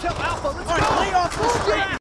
Hotel Alpha, let's All go! Right, lay off the!